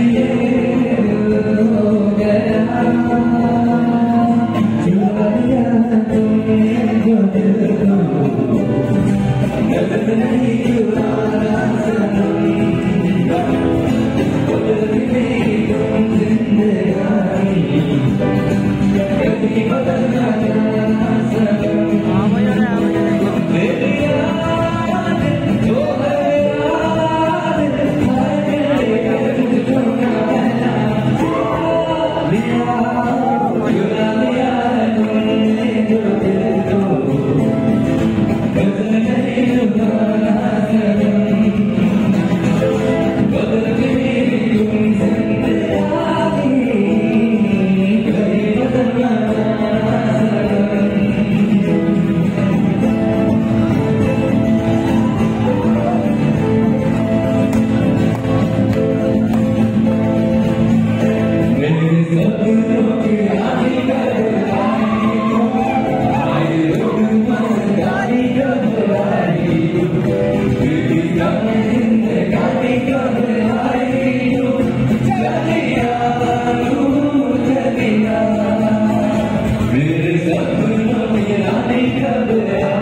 Ritwik, ikut.